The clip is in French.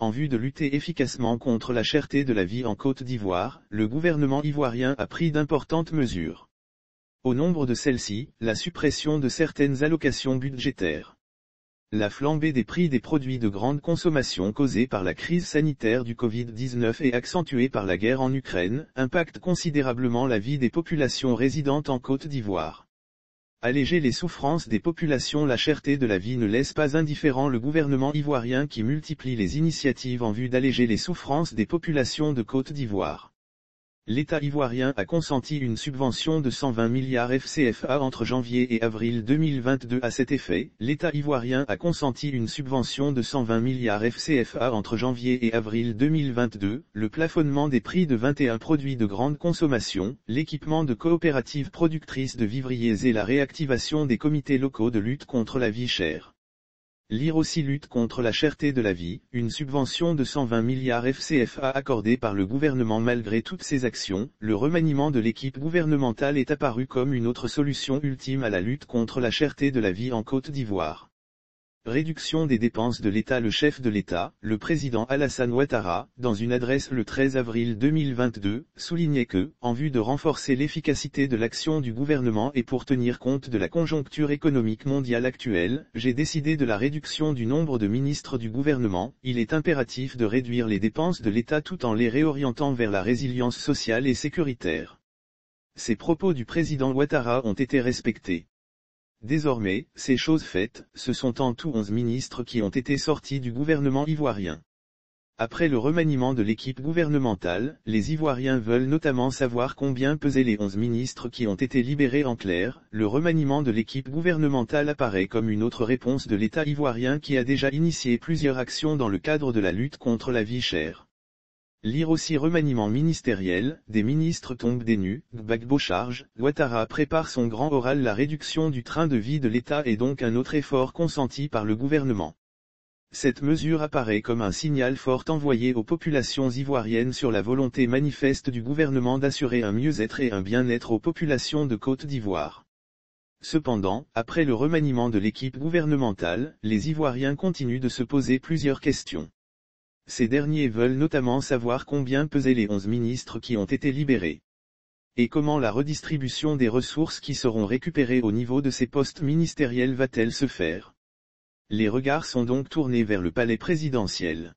En vue de lutter efficacement contre la cherté de la vie en Côte d'Ivoire, le gouvernement ivoirien a pris d'importantes mesures. Au nombre de celles-ci, la suppression de certaines allocations budgétaires. La flambée des prix des produits de grande consommation causée par la crise sanitaire du Covid-19 et accentuée par la guerre en Ukraine, impacte considérablement la vie des populations résidentes en Côte d'Ivoire. Alléger les souffrances des populations La cherté de la vie ne laisse pas indifférent le gouvernement ivoirien qui multiplie les initiatives en vue d'alléger les souffrances des populations de Côte d'Ivoire l'État ivoirien a consenti une subvention de 120 milliards FCFA entre janvier et avril 2022 à cet effet. L'État ivoirien a consenti une subvention de 120 milliards FCFA entre janvier et avril 2022, le plafonnement des prix de 21 produits de grande consommation, l'équipement de coopératives productrices de vivriers et la réactivation des comités locaux de lutte contre la vie chère. Lire aussi lutte contre la cherté de la vie, une subvention de 120 milliards FCFA accordée par le gouvernement malgré toutes ces actions, le remaniement de l'équipe gouvernementale est apparu comme une autre solution ultime à la lutte contre la cherté de la vie en Côte d'Ivoire. Réduction des dépenses de l'État Le chef de l'État, le président Alassane Ouattara, dans une adresse le 13 avril 2022, soulignait que, en vue de renforcer l'efficacité de l'action du gouvernement et pour tenir compte de la conjoncture économique mondiale actuelle, j'ai décidé de la réduction du nombre de ministres du gouvernement, il est impératif de réduire les dépenses de l'État tout en les réorientant vers la résilience sociale et sécuritaire. Ces propos du président Ouattara ont été respectés. Désormais, ces choses faites, ce sont en tout 11 ministres qui ont été sortis du gouvernement ivoirien. Après le remaniement de l'équipe gouvernementale, les Ivoiriens veulent notamment savoir combien pesaient les 11 ministres qui ont été libérés en clair. Le remaniement de l'équipe gouvernementale apparaît comme une autre réponse de l'État ivoirien qui a déjà initié plusieurs actions dans le cadre de la lutte contre la vie chère. Lire aussi remaniement ministériel, des ministres tombent des nues, Gbagbo charge, Ouattara prépare son grand oral La réduction du train de vie de l'État est donc un autre effort consenti par le gouvernement. Cette mesure apparaît comme un signal fort envoyé aux populations ivoiriennes sur la volonté manifeste du gouvernement d'assurer un mieux-être et un bien-être aux populations de Côte d'Ivoire. Cependant, après le remaniement de l'équipe gouvernementale, les Ivoiriens continuent de se poser plusieurs questions. Ces derniers veulent notamment savoir combien pesaient les 11 ministres qui ont été libérés. Et comment la redistribution des ressources qui seront récupérées au niveau de ces postes ministériels va-t-elle se faire? Les regards sont donc tournés vers le palais présidentiel.